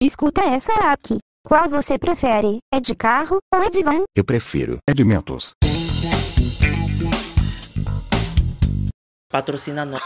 Escuta essa aqui. Qual você prefere? É de carro ou é de van? Eu prefiro. É de Mentos. Patrocina nós.